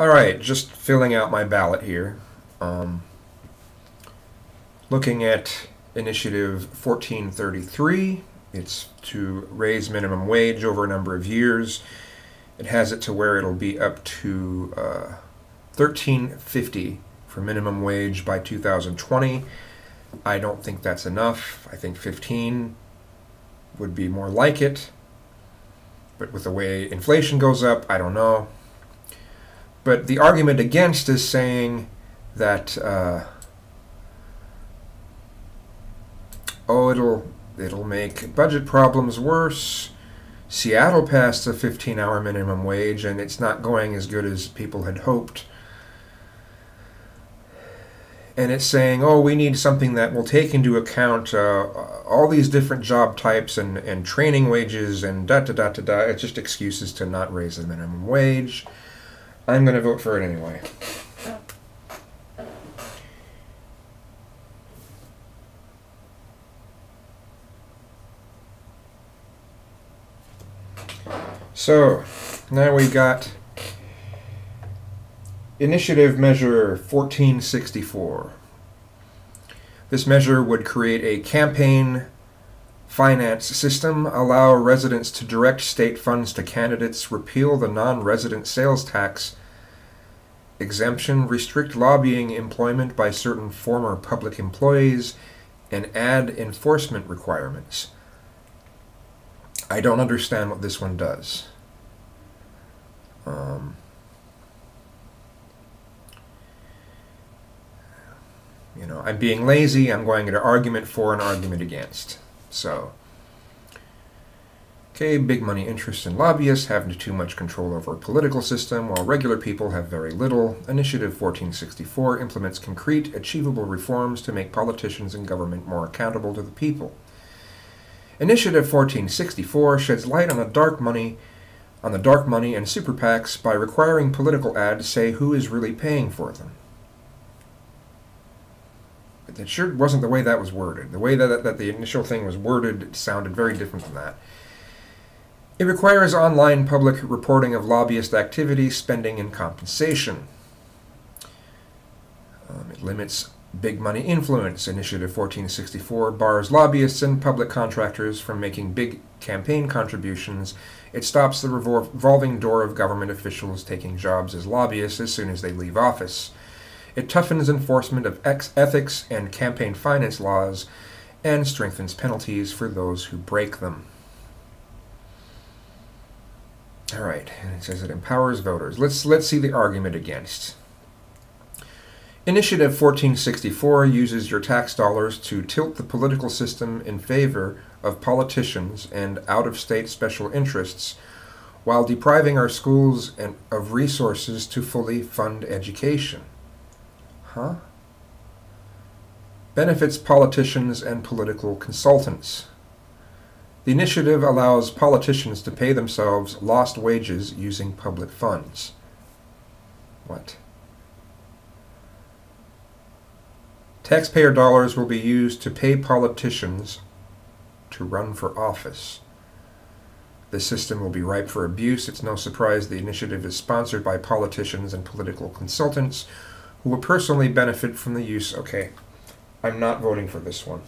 All right, just filling out my ballot here. Um, looking at Initiative 1433, it's to raise minimum wage over a number of years. It has it to where it'll be up to uh, 1350 for minimum wage by 2020. I don't think that's enough. I think 15 would be more like it. But with the way inflation goes up, I don't know. But the argument against is saying that uh, oh, it'll it'll make budget problems worse. Seattle passed a 15-hour minimum wage, and it's not going as good as people had hoped. And it's saying, oh, we need something that will take into account uh, all these different job types and, and training wages and da da da da da. It's just excuses to not raise the minimum wage. I'm going to vote for it anyway. So, now we got Initiative Measure 1464. This measure would create a campaign finance system, allow residents to direct state funds to candidates, repeal the non resident sales tax exemption, restrict lobbying employment by certain former public employees, and add enforcement requirements. I don't understand what this one does. Um, you know, I'm being lazy. I'm going to argument for and argument against. So, okay, big money interests and lobbyists have too much control over a political system, while regular people have very little. Initiative 1464 implements concrete, achievable reforms to make politicians and government more accountable to the people. Initiative 1464 sheds light on the dark money on the dark money and super PACs by requiring political ads to say who is really paying for them. That sure wasn't the way that was worded. The way that, that the initial thing was worded sounded very different than that. It requires online public reporting of lobbyist activity, spending, and compensation. Um, it limits Big Money Influence Initiative 1464 bars lobbyists and public contractors from making big campaign contributions. It stops the revolving door of government officials taking jobs as lobbyists as soon as they leave office. It toughens enforcement of ethics and campaign finance laws and strengthens penalties for those who break them. All right, and it says it empowers voters. Let's let's see the argument against. Initiative 1464 uses your tax dollars to tilt the political system in favor of politicians and out of state special interests while depriving our schools and of resources to fully fund education. Huh? Benefits politicians and political consultants. The initiative allows politicians to pay themselves lost wages using public funds. What? Taxpayer dollars will be used to pay politicians to run for office. The system will be ripe for abuse. It's no surprise the initiative is sponsored by politicians and political consultants who will personally benefit from the use. Okay, I'm not voting for this one.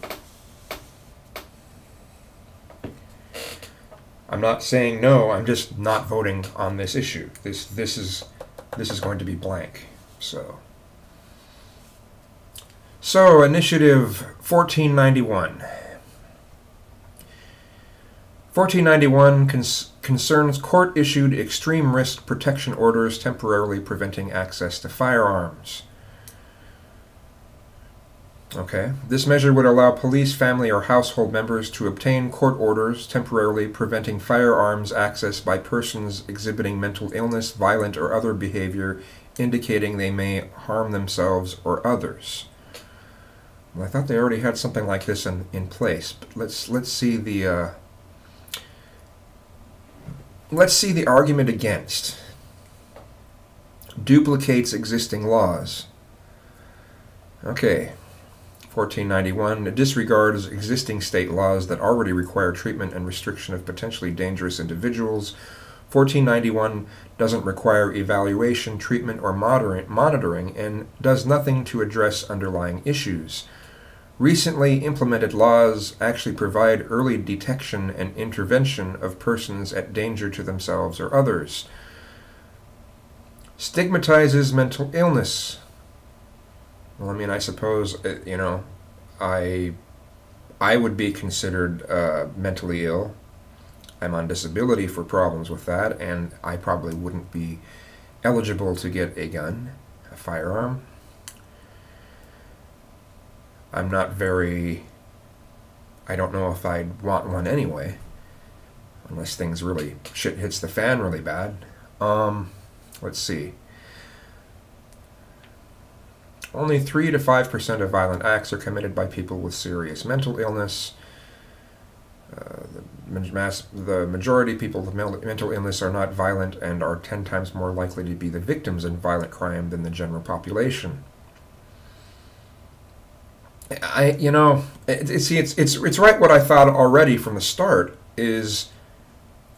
I'm not saying no, I'm just not voting on this issue. This this is this is going to be blank. So so, Initiative 1491. 1491 cons concerns court issued extreme risk protection orders temporarily preventing access to firearms. Okay. This measure would allow police, family, or household members to obtain court orders temporarily preventing firearms access by persons exhibiting mental illness, violent, or other behavior indicating they may harm themselves or others. Well, I thought they already had something like this in, in place. But let's let's see the uh, let's see the argument against. Duplicates existing laws. Okay. 1491 disregards existing state laws that already require treatment and restriction of potentially dangerous individuals 1491 doesn't require evaluation, treatment, or monitoring, and does nothing to address underlying issues. Recently implemented laws actually provide early detection and intervention of persons at danger to themselves or others. Stigmatizes mental illness. Well, I mean, I suppose, uh, you know, I I would be considered uh, mentally ill. I'm on disability for problems with that, and I probably wouldn't be eligible to get a gun, a firearm. I'm not very. I don't know if I'd want one anyway, unless things really shit hits the fan really bad. Um, let's see. Only 3 to 5% of violent acts are committed by people with serious mental illness. Uh, the, mass, the majority of people with mental illness are not violent and are 10 times more likely to be the victims in violent crime than the general population. I, you know, it, it, see, it's, it's, it's right what I thought already from the start is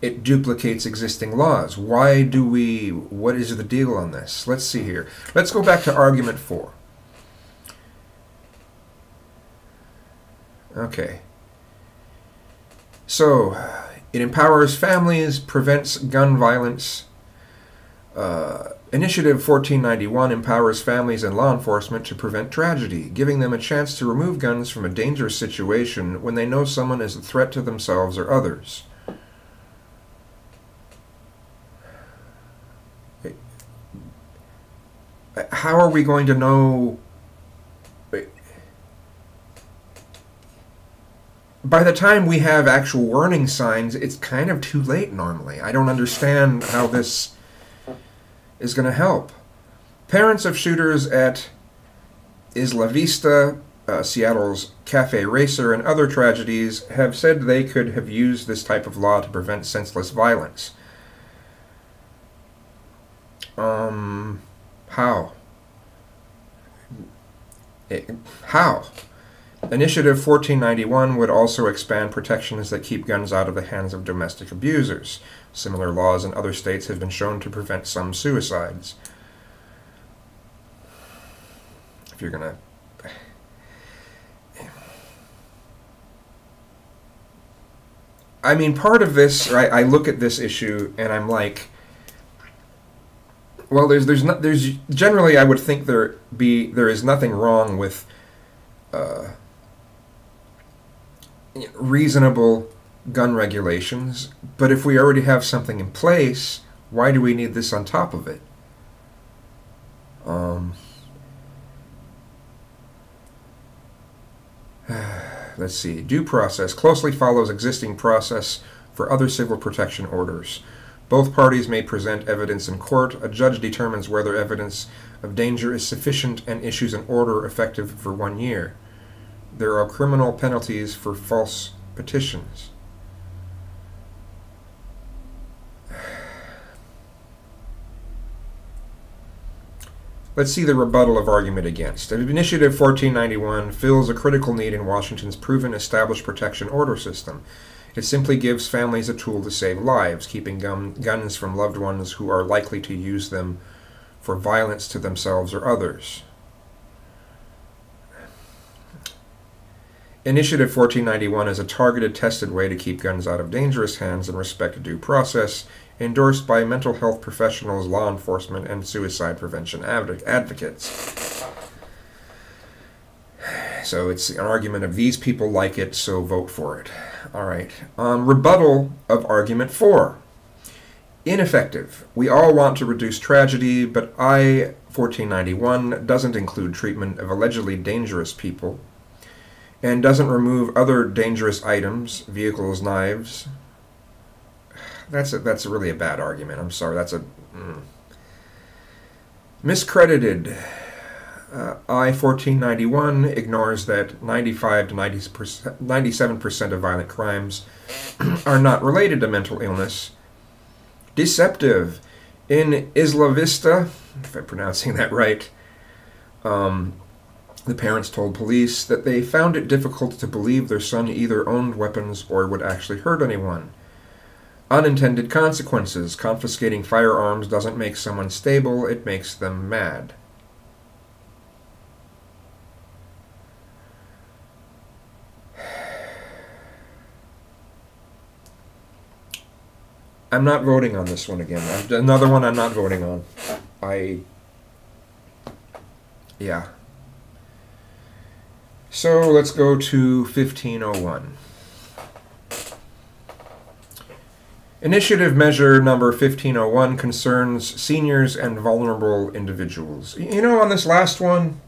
it duplicates existing laws. Why do we, what is the deal on this? Let's see here. Let's go back to argument for. Okay. So, it empowers families, prevents gun violence. Uh, Initiative 1491 empowers families and law enforcement to prevent tragedy, giving them a chance to remove guns from a dangerous situation when they know someone is a threat to themselves or others. How are we going to know by the time we have actual warning signs, it's kind of too late normally. I don't understand how this is going to help. Parents of shooters at Isla Vista, uh, Seattle's Cafe Racer, and other tragedies have said they could have used this type of law to prevent senseless violence. Um, how? It, how? Initiative 1491 would also expand protections that keep guns out of the hands of domestic abusers. Similar laws in other states have been shown to prevent some suicides. If you're to. I mean, part of this, right? I look at this issue and I'm like, well, there's there's there's generally I would think there be there is nothing wrong with uh, reasonable gun regulations, but if we already have something in place, why do we need this on top of it? Um, let's see. Due process closely follows existing process for other civil protection orders. Both parties may present evidence in court. A judge determines whether evidence of danger is sufficient and issues an order effective for one year there are criminal penalties for false petitions. Let's see the rebuttal of argument against. Initiative 1491 fills a critical need in Washington's proven established protection order system. It simply gives families a tool to save lives, keeping gun, guns from loved ones who are likely to use them for violence to themselves or others. Initiative 1491 is a targeted, tested way to keep guns out of dangerous hands and respect due process, endorsed by mental health professionals, law enforcement, and suicide prevention advocates. So it's an argument of these people like it, so vote for it. All right. Um, rebuttal of argument for. Ineffective. We all want to reduce tragedy, but I 1491 doesn't include treatment of allegedly dangerous people and doesn't remove other dangerous items, vehicles, knives. That's a, that's really a bad argument. I'm sorry. That's a mm. miscredited. Uh, I 1491 ignores that 95 to 97% of violent crimes are not related to mental illness. Deceptive. In Isla Vista, if I'm pronouncing that right, um, the parents told police that they found it difficult to believe their son either owned weapons or would actually hurt anyone. Unintended consequences. Confiscating firearms doesn't make someone stable, it makes them mad. I'm not voting on this one again. Another one I'm not voting on. I. Yeah. So let's go to 1501. Initiative measure number 1501 concerns seniors and vulnerable individuals. You know, on this last one,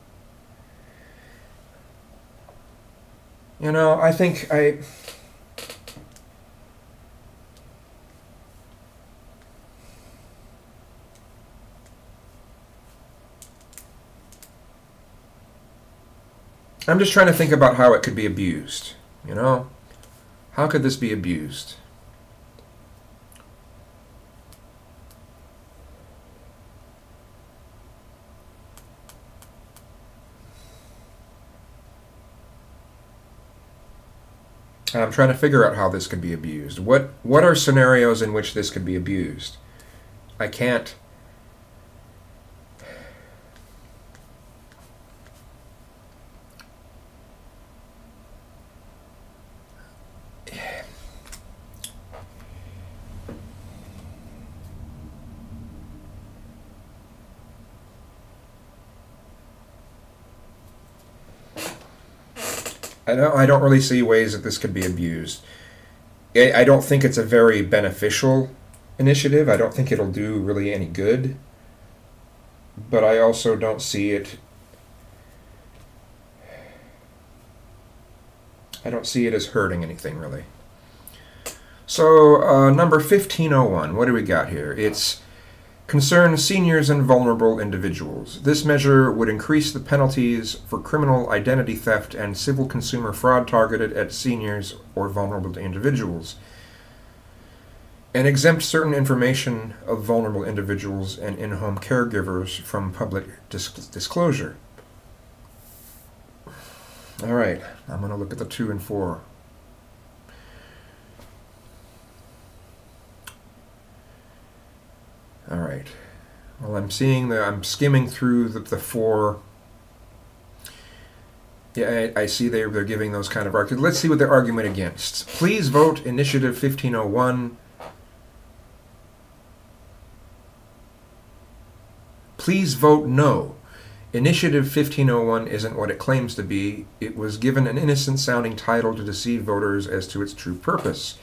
you know, I think I. I'm just trying to think about how it could be abused. You know? How could this be abused? I'm trying to figure out how this could be abused. What what are scenarios in which this could be abused? I can't I don't, really see ways that this could be abused. I, I don't think it's a very beneficial initiative. I don't think it'll do really any good. But I also don't see it. I don't see it as hurting anything really. So, uh, number 1501, what do we got here? It's concern seniors and vulnerable individuals. This measure would increase the penalties for criminal identity theft and civil consumer fraud targeted at seniors or vulnerable individuals, and exempt certain information of vulnerable individuals and in home caregivers from public disclosure. All right, I'm going to look at the two and four. All right. Well, I'm seeing that I'm skimming through the, the four. Yeah, I, I see they're, they're giving those kind of arguments. Let's see what the argument against. Please vote Initiative 1501. Please vote no. Initiative 1501 isn't what it claims to be. It was given an innocent sounding title to deceive voters as to its true purpose.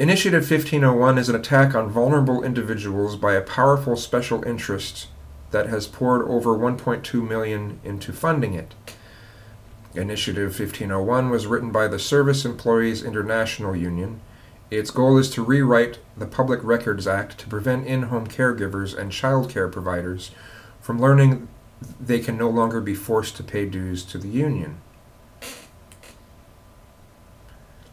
Initiative 1501 is an attack on vulnerable individuals by a powerful special interest that has poured over 1.2 million into funding it. Initiative 1501 was written by the Service Employees International Union. Its goal is to rewrite the Public Records Act to prevent in-home caregivers and child care providers from learning they can no longer be forced to pay dues to the union.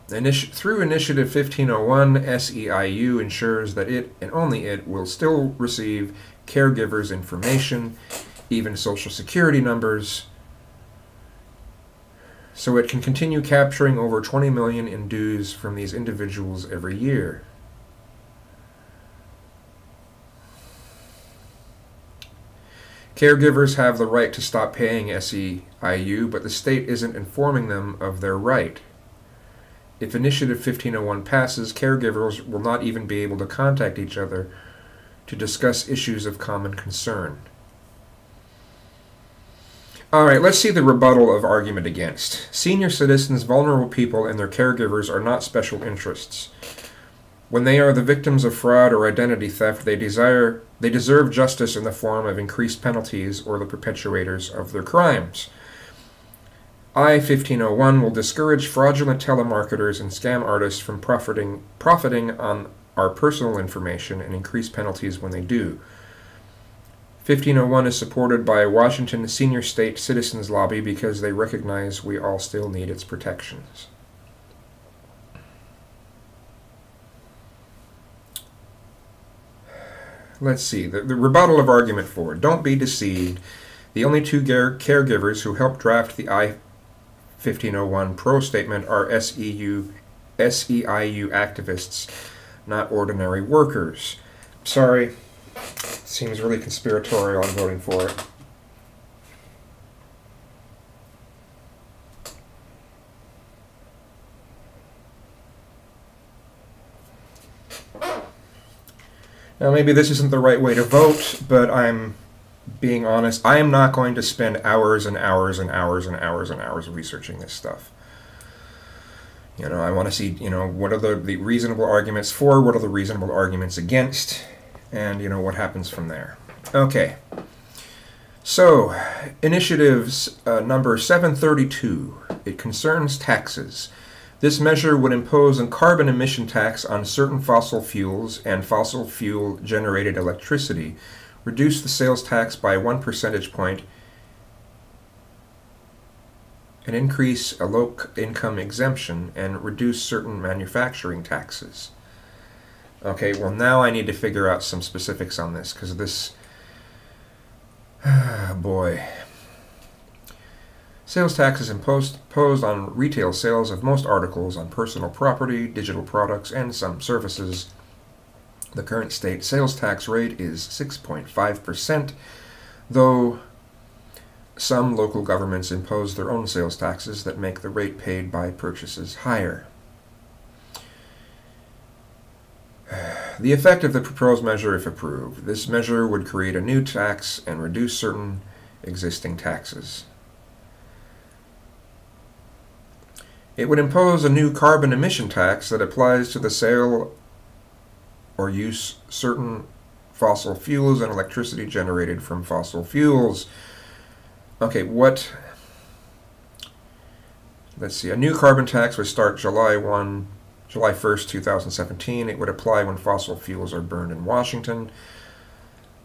Through Initiative 1501, SEIU ensures that it, and only it, will still receive caregivers' information, even social security numbers, so it can continue capturing over 20 million in dues from these individuals every year. Caregivers have the right to stop paying SEIU, but the state isn't informing them of their right. If Initiative 1501 passes, caregivers will not even be able to contact each other to discuss issues of common concern. All right, let's see the rebuttal of argument against. Senior citizens, vulnerable people, and their caregivers are not special interests. When they are the victims of fraud or identity theft, they desire they deserve justice in the form of increased penalties or the perpetuators of their crimes. I-1501 will discourage fraudulent telemarketers and scam artists from profiting, profiting on our personal information and increase penalties when they do. 1501 is supported by Washington Senior State Citizens Lobby because they recognize we all still need its protections. Let's see, the, the rebuttal of argument for. Don't be deceived. The only two caregivers who helped draft the I 1501 pro statement are SEU, SEIU activists not ordinary workers. Sorry, seems really conspiratorial. I'm voting for it. Now, maybe this isn't the right way to vote, but I'm being honest. I am not going to spend hours and hours and hours and hours and hours researching this stuff. You know, I want to see, you know, what are the, the reasonable arguments for, what are the reasonable arguments against, and, you know, what happens from there. Okay. So, initiatives uh, number 732. It concerns taxes. This measure would impose a carbon emission tax on certain fossil fuels and fossil fuel generated electricity, reduce the sales tax by one percentage point, and increase a low income exemption and reduce certain manufacturing taxes. Okay, well, now I need to figure out some specifics on this because this. boy. Sales tax is imposed, imposed on retail sales of most articles on personal property, digital products, and some services. The current state sales tax rate is 6.5%, though some local governments impose their own sales taxes that make the rate paid by purchases higher. The effect of the proposed measure, if approved, this measure would create a new tax and reduce certain existing taxes. It would impose a new carbon emission tax that applies to the sale or use certain fossil fuels and electricity generated from fossil fuels. Okay, what? Let's see. A new carbon tax would start July 1, July 1st, 2017. It would apply when fossil fuels are burned in Washington.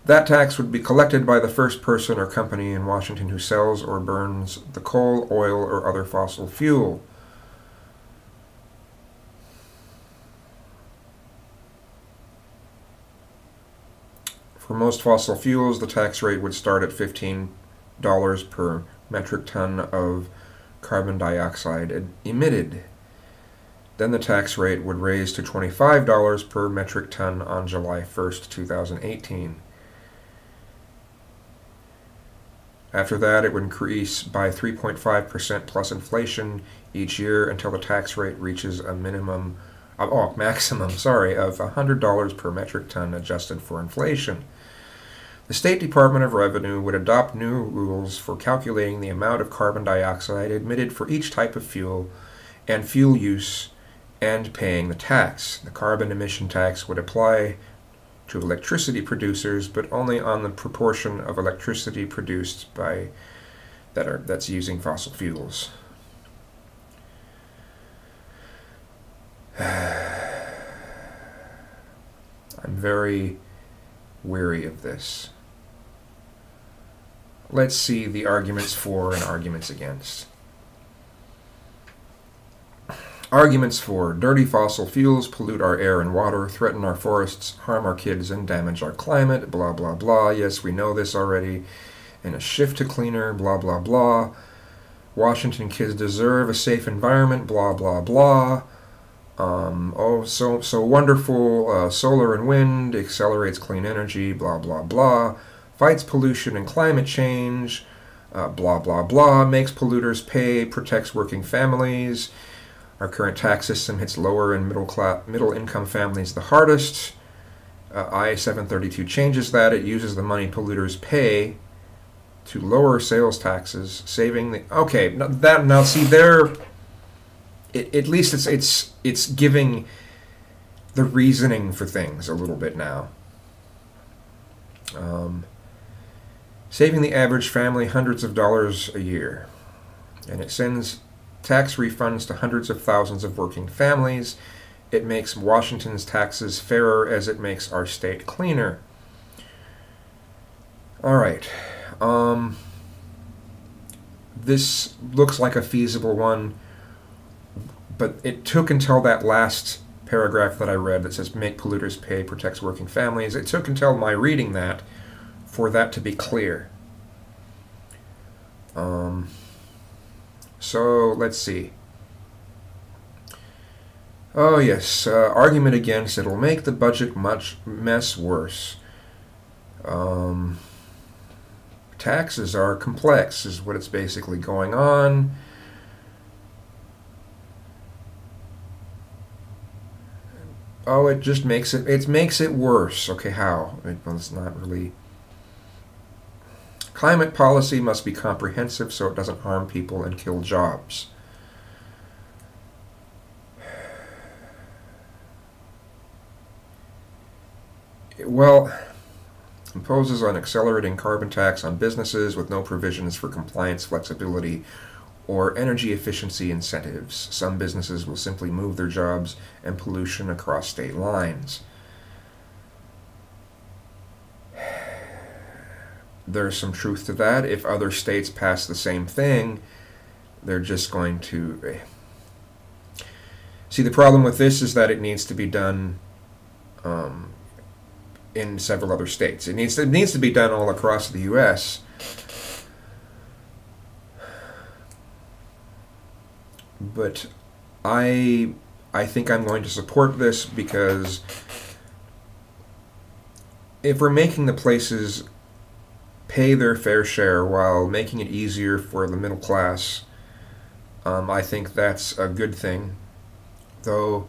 That tax would be collected by the first person or company in Washington who sells or burns the coal, oil, or other fossil fuel. For most fossil fuels, the tax rate would start at $15 per metric ton of carbon dioxide emitted. Then the tax rate would raise to $25 per metric ton on July 1st, 2018. After that, it would increase by 3.5% plus inflation each year until the tax rate reaches a minimum, oh, maximum, sorry, of $100 per metric ton adjusted for inflation. The State Department of Revenue would adopt new rules for calculating the amount of carbon dioxide emitted for each type of fuel and fuel use and paying the tax. The carbon emission tax would apply to electricity producers, but only on the proportion of electricity produced by that are that's using fossil fuels. I'm very weary of this. Let's see the arguments for and arguments against. Arguments for dirty fossil fuels pollute our air and water, threaten our forests, harm our kids, and damage our climate, blah, blah, blah. Yes, we know this already. And a shift to cleaner, blah, blah, blah. Washington kids deserve a safe environment, blah, blah, blah. Um, oh, so, so wonderful. Uh, solar and wind accelerates clean energy, blah, blah, blah fights pollution and climate change, uh, blah, blah, blah, makes polluters pay, protects working families. Our current tax system hits lower and middle class, middle income families the hardest. Uh, I-732 changes that. It uses the money polluters pay to lower sales taxes, saving the okay. That now see there. It, at least it's it's it's giving the reasoning for things a little bit now. Um, saving the average family hundreds of dollars a year. And it sends tax refunds to hundreds of thousands of working families. It makes Washington's taxes fairer as it makes our state cleaner. All right. Um, this looks like a feasible one, but it took until that last paragraph that I read that says make polluters pay, protects working families. It took until my reading that for that to be clear. Um, so let's see. Oh, yes. Uh, argument against it'll make the budget much mess worse. Um, taxes are complex, is what it's basically going on. Oh, it just makes it. It makes it worse. Okay, how? It, well, it's not really. Climate policy must be comprehensive so it doesn't harm people and kill jobs. Well, imposes an accelerating carbon tax on businesses with no provisions for compliance flexibility or energy efficiency incentives. Some businesses will simply move their jobs and pollution across state lines. There's some truth to that. If other states pass the same thing, they're just going to. Eh. See, the problem with this is that it needs to be done um, in several other states. It needs to, it needs to be done all across the U.S. But I I think I'm going to support this because if we're making the places pay their fair share while making it easier for the middle class, um, I think that's a good thing. Though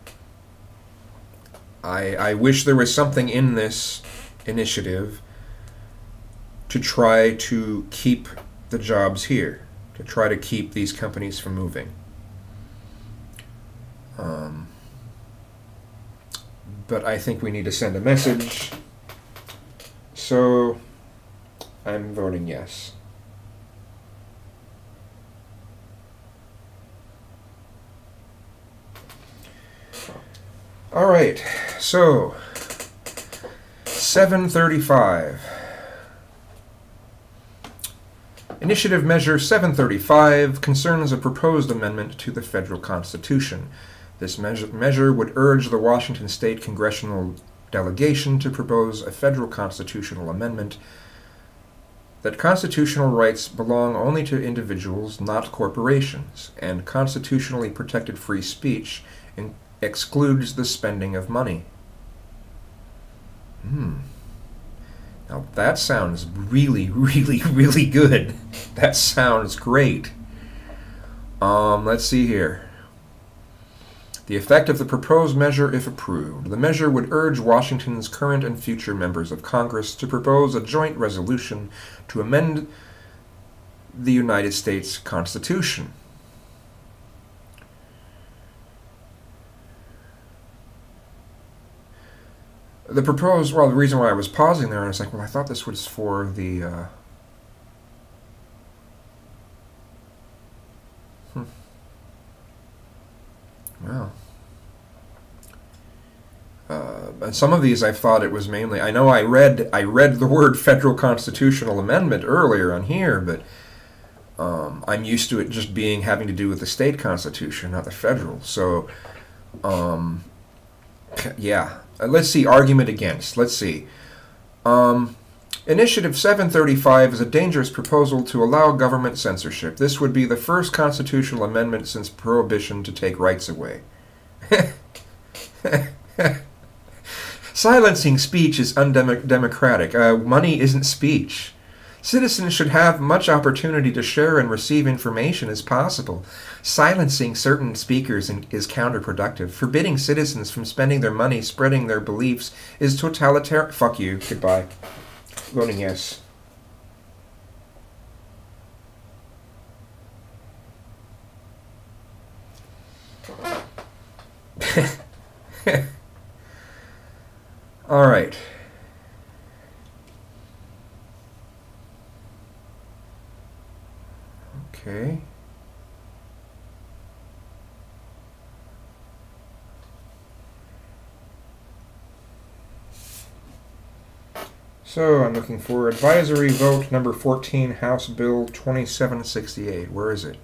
I, I wish there was something in this initiative to try to keep the jobs here, to try to keep these companies from moving. Um, but I think we need to send a message. So I'm voting yes. All right, so 735. Initiative Measure 735 concerns a proposed amendment to the federal Constitution. This measure, measure would urge the Washington State Congressional Delegation to propose a federal constitutional amendment that constitutional rights belong only to individuals, not corporations, and constitutionally protected free speech excludes the spending of money. Hmm. Now that sounds really, really, really good. That sounds great. Um, let's see here. The effect of the proposed measure, if approved. The measure would urge Washington's current and future members of Congress to propose a joint resolution to amend the United States Constitution the proposed, well, the reason why I was pausing there, I was like, well, I thought this was for the, uh, hmm. Well. Uh, and some of these I thought it was mainly. I know I read I read the word federal constitutional amendment earlier on here, but um, I'm used to it just being having to do with the state constitution, not the federal. So, um, yeah, uh, let's see, argument against. Let's see. Um, Initiative 735 is a dangerous proposal to allow government censorship. This would be the first constitutional amendment since prohibition to take rights away. Silencing speech is undemocratic. Uh, money isn't speech. Citizens should have much opportunity to share and receive information as possible. Silencing certain speakers is counterproductive. Forbidding citizens from spending their money spreading their beliefs is totalitarian. Fuck you. Goodbye. Voting yes. All right. Okay. So I'm looking for advisory vote number 14, House Bill 2768. Where is it?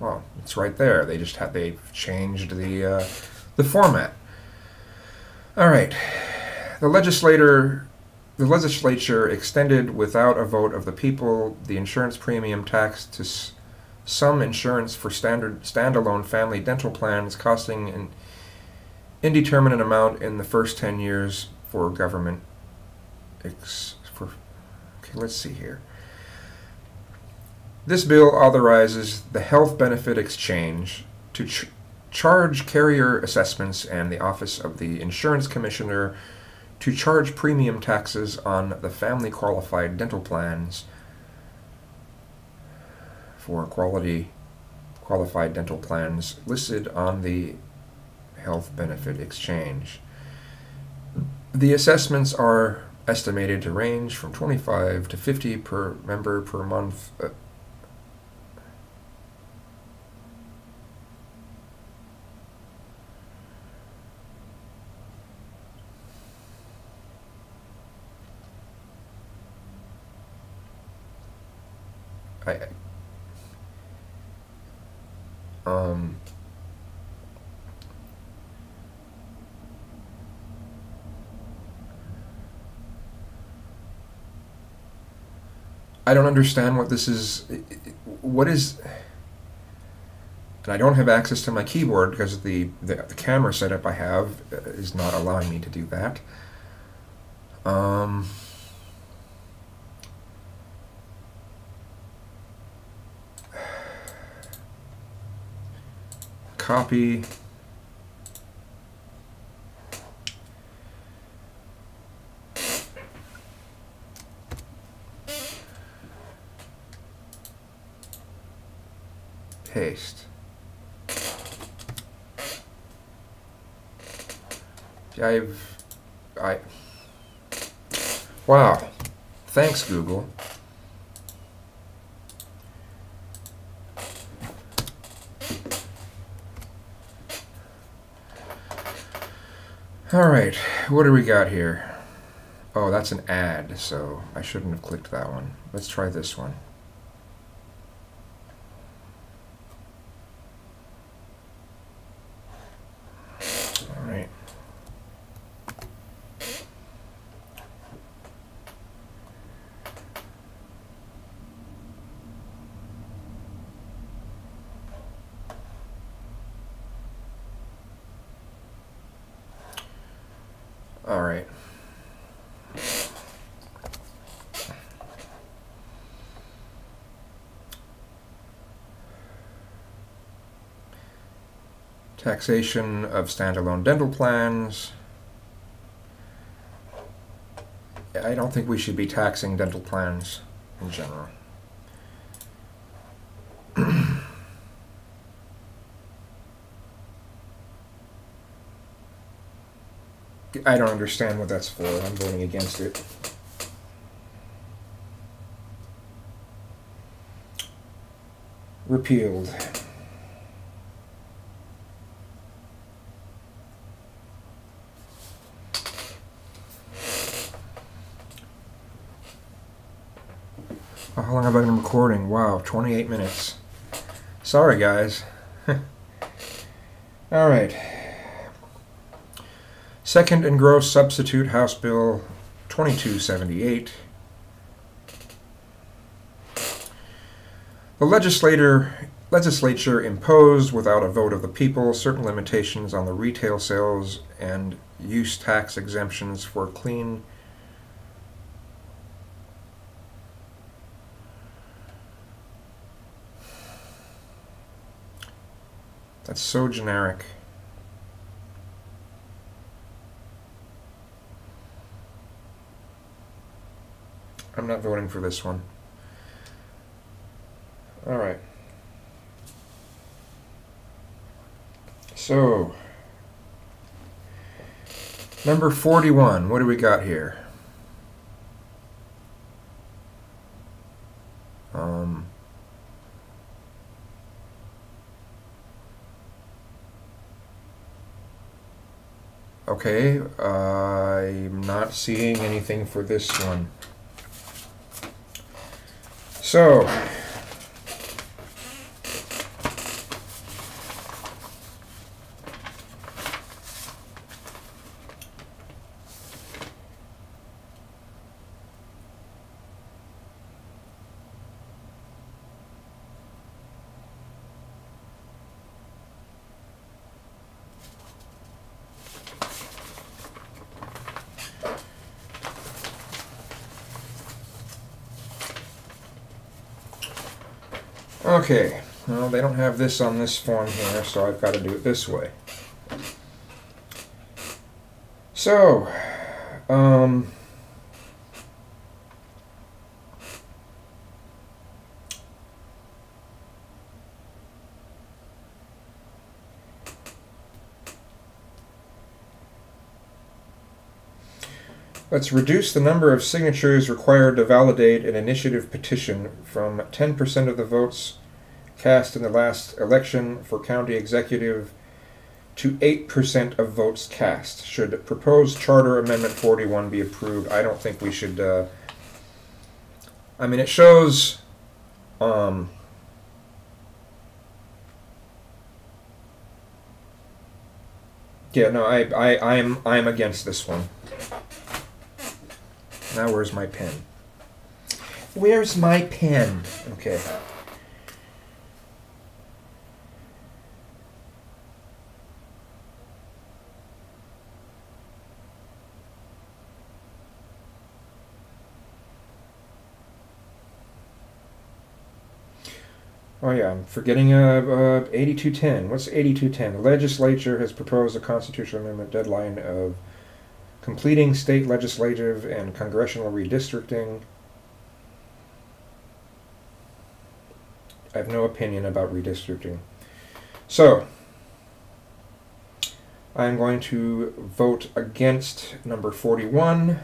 Well, it's right there. They just had they changed the uh, the format. All right. The legislator the legislature extended without a vote of the people the insurance premium tax to some insurance for standard standalone family dental plans costing an indeterminate amount in the first 10 years for government ex- for okay let's see here this bill authorizes the health benefit exchange to charge carrier assessments and the office of the insurance commissioner to charge premium taxes on the family qualified dental plans for quality qualified dental plans listed on the health benefit exchange. The assessments are estimated to range from 25 to 50 per member per month. Uh, I, um, I don't understand what this is. What is. And I don't have access to my keyboard because the, the, the camera setup I have is not allowing me to do that. Um, copy. Paste. I've, I, wow. Thanks, Google. All right, what do we got here? Oh, that's an ad, so I shouldn't have clicked that one. Let's try this one. All right. All right. Taxation of standalone dental plans. I don't think we should be taxing dental plans in general. I don't understand what that's for. I'm voting against it. Repealed. Oh, How long have I been recording? Wow, 28 minutes. Sorry, guys. All right. Second engrossed substitute House Bill 2278. The legislator, legislature imposed, without a vote of the people, certain limitations on the retail sales and use tax exemptions for clean That's so generic. I'm not voting for this one. All right. So, number 41, what do we got here? Okay, uh, I'm not seeing anything for this one. So, Okay, well, they don't have this on this form here, so I've got to do it this way. So, um, Let's reduce the number of signatures required to validate an initiative petition from 10% of the votes cast in the last election for county executive to 8% of votes cast. Should proposed Charter Amendment 41 be approved? I don't think we should. Uh, I mean, it shows. Um, yeah, no, I, I, I'm, I'm against this one. Now, where's my pen? Where's my pen? Okay. Oh yeah, I'm forgetting uh, uh, 8210. What's 8210? The legislature has proposed a constitutional amendment deadline of completing state legislative and congressional redistricting. I have no opinion about redistricting. So, I'm going to vote against number 41.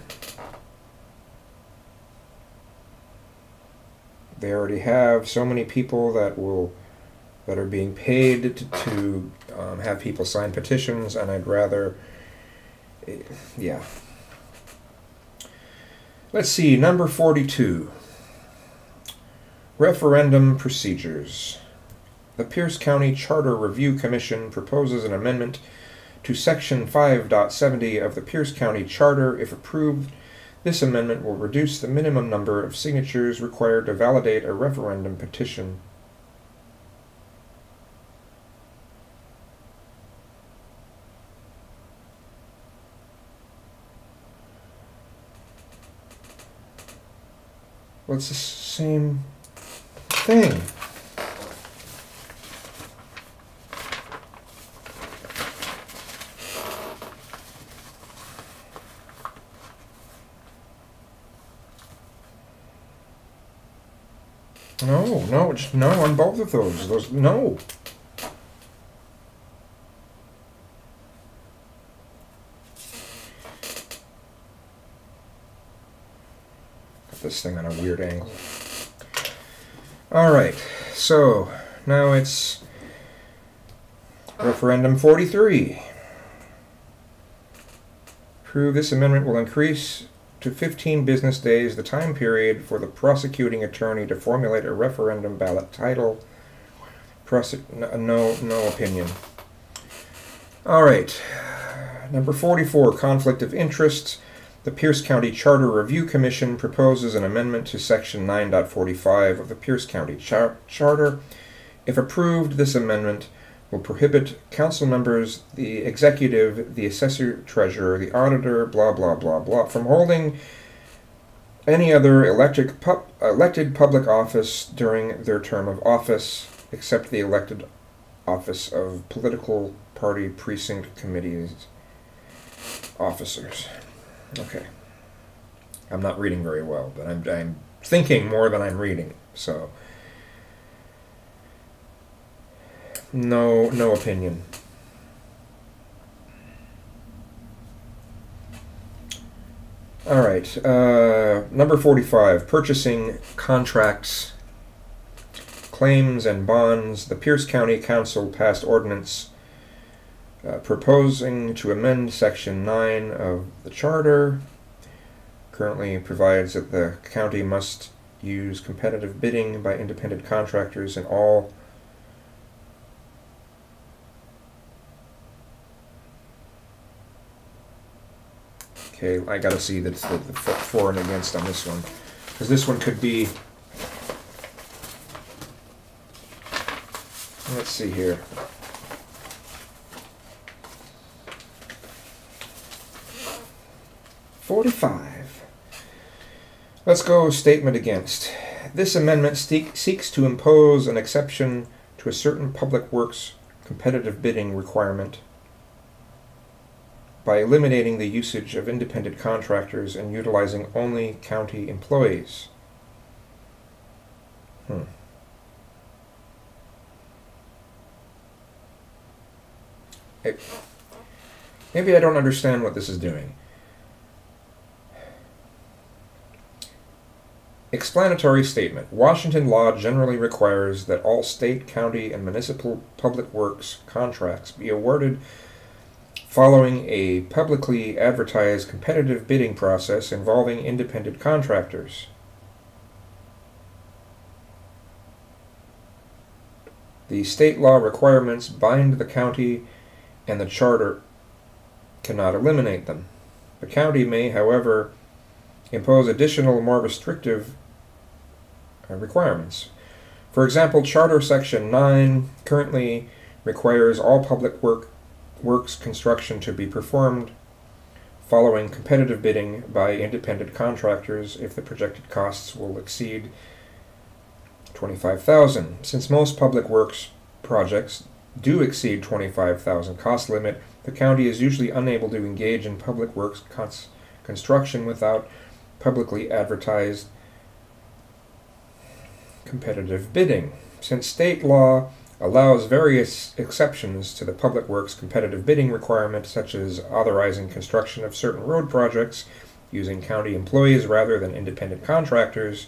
They already have so many people that will that are being paid to, to um, have people sign petitions, and I'd rather, eh, yeah. Let's see, number 42. Referendum procedures. The Pierce County Charter Review Commission proposes an amendment to Section 5.70 of the Pierce County Charter if approved this amendment will reduce the minimum number of signatures required to validate a referendum petition. Well, it's the same thing. No, just no on both of those. Those no. Got this thing on a weird angle. All right, so now it's referendum 43. Prove this amendment will increase to 15 business days the time period for the prosecuting attorney to formulate a referendum ballot title. Prosec- no, no opinion. All right. Number 44, conflict of interest. The Pierce County Charter Review Commission proposes an amendment to Section 9.45 of the Pierce County Char- Charter. If approved, this amendment will prohibit council members, the executive, the assessor treasurer, the auditor, blah, blah, blah, blah, from holding any other elected, pu- elected public office during their term of office, except the elected office of political party precinct committees officers. Okay. I'm not reading very well, but I'm, I'm thinking more than I'm reading, so. No, no opinion. All right. Uh, number 45 purchasing contracts, claims, and bonds. The Pierce County Council passed ordinance uh, proposing to amend Section 9 of the Charter. Currently provides that the county must use competitive bidding by independent contractors in all Okay, I gotta see the, the, the for and against on this one. Because this one could be. Let's see here. Forty-five. Let's go statement against. this amendment seek, seeks to impose an exception to a certain public works competitive bidding requirement by eliminating the usage of independent contractors and utilizing only county employees. Hmm. It, maybe I don't understand what this is doing. Explanatory statement. Washington law generally requires that all state, county, and municipal public works contracts be awarded following a publicly advertised competitive bidding process involving independent contractors. The state law requirements bind the county, and the charter cannot eliminate them. The county may, however, impose additional, more restrictive uh, requirements. For example, Charter Section 9 currently requires all public work, works construction to be performed following competitive bidding by independent contractors if the projected costs will exceed 25,000. Since most public works projects do exceed 25,000 cost limit, the county is usually unable to engage in public works construction without publicly advertised competitive bidding. Since state law allows various exceptions to the public works competitive bidding requirement, such as authorizing construction of certain road projects using county employees rather than independent contractors,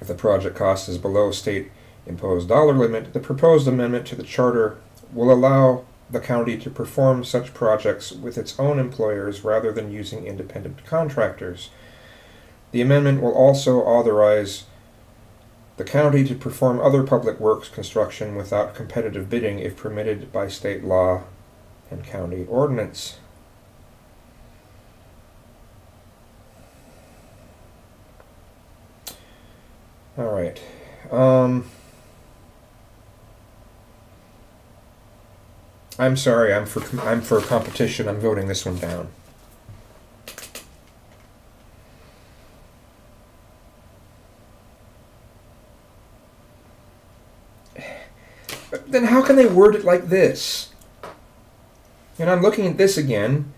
if the project cost is below state imposed dollar limit, the proposed amendment to the charter will allow the county to perform such projects with its own employers rather than using independent contractors. The amendment will also authorize the county to perform other public works construction without competitive bidding if permitted by state law and county ordinance. All right. Um, I'm sorry. I'm for I'm for competition. I'm voting this one down. Then how can they word it like this? And I'm looking at this again.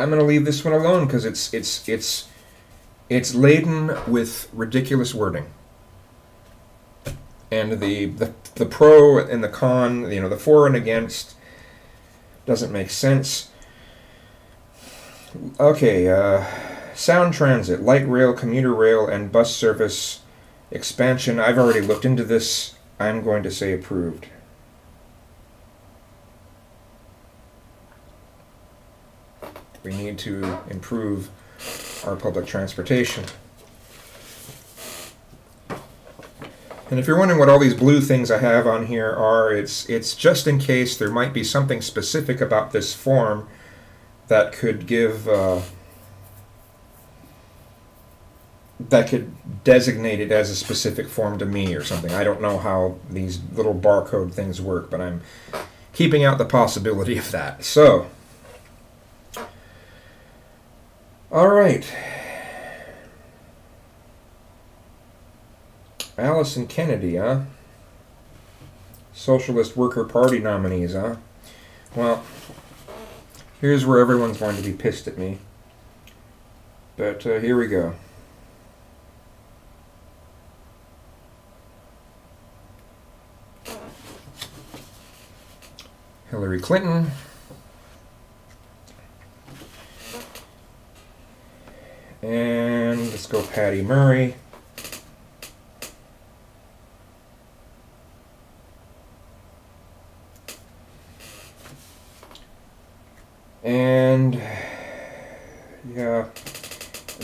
I'm going to leave this one alone because it's it's it's it's laden with ridiculous wording. And the, the the pro and the con, you know, the for and against doesn't make sense. Okay, uh, sound transit, light rail, commuter rail, and bus service expansion. I've already looked into this. I'm going to say approved. We need to improve our public transportation. And if you're wondering what all these blue things I have on here are, it's it's just in case there might be something specific about this form that could give uh, that could designate it as a specific form to me or something. I don't know how these little barcode things work, but I'm keeping out the possibility of that. So. All right. Alyson Kennedy, huh? Socialist Worker Party nominees, huh? Well, here's where everyone's going to be pissed at me. But uh, here we go. Hillary Clinton. And let's go Patty Murray. And yeah,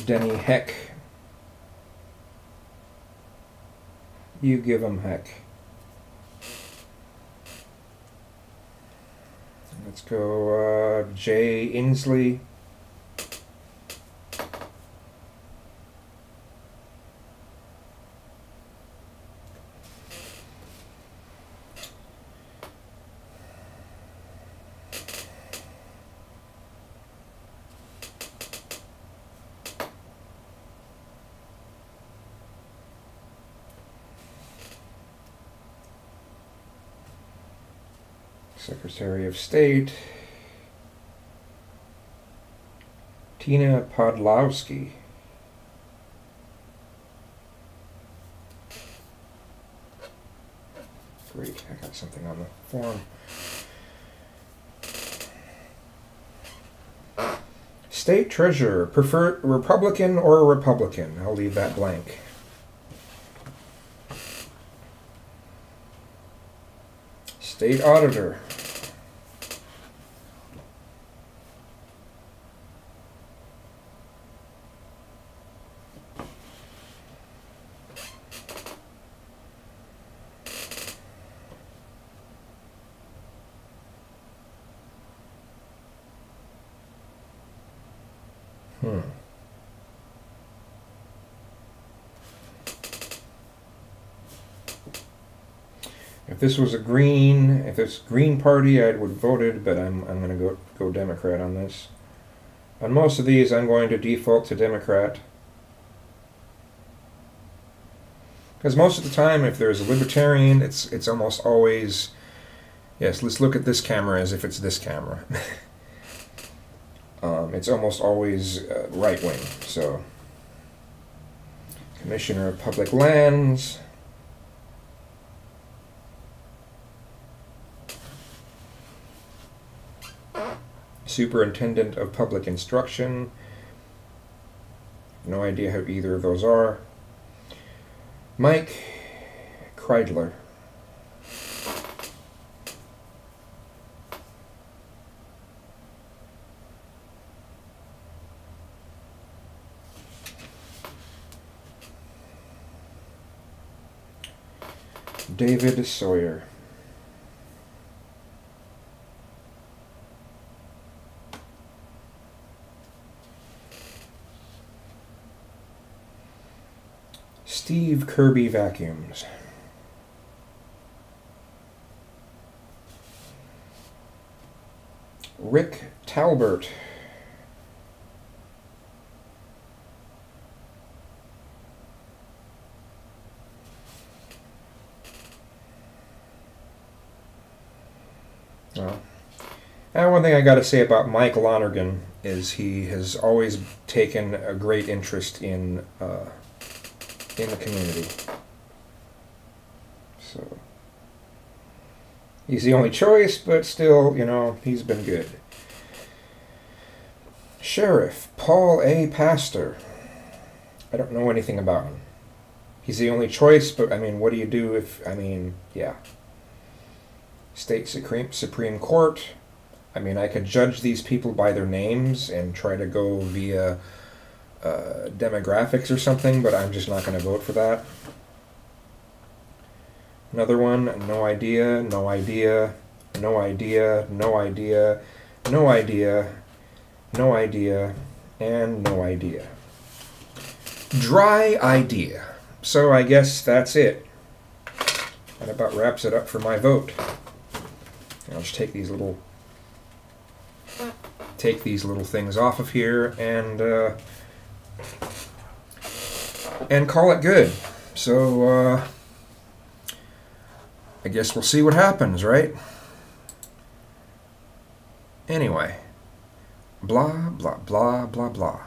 Denny Heck. You give him heck. Let's go uh, Jay Inslee. Secretary of State, Tina Podlodowski. Great, I got something on the form. State Treasurer, prefer Republican or Republican? I'll leave that blank. State Auditor. Hmm. If this was a green, if it's Green Party, I would have voted, but I'm I'm going to go go Democrat on this. On most of these, I'm going to default to Democrat. Because most of the time, if there's a libertarian, it's it's almost always, yes. Let's look at this camera as if it's this camera. um, it's almost always uh, right wing. So, Commissioner of Public Lands. Superintendent of Public Instruction. No idea how either of those are. Mike Kreidler. David Sawyer. Steve Kirby Vacuums. Rick Talbert. Well, and one thing I got to say about Mike Lonergan is he has always taken a great interest in uh, in the community. So he's the only choice, but still, you know, he's been good. Sheriff Paul A. Pastor. I don't know anything about him. He's the only choice, but I mean, what do you do if I mean, yeah. State Supreme Supreme Court. I mean, I could judge these people by their names and try to go via uh, demographics or something, but I'm just not going to vote for that. Another one, no idea, no idea, no idea, no idea, no idea, no idea, and no idea. Dry idea. So I guess that's it. That about wraps it up for my vote. I'll just take these little take these little things off of here and uh, and call it good. So uh, I guess we'll see what happens, right? Anyway, blah blah blah blah blah.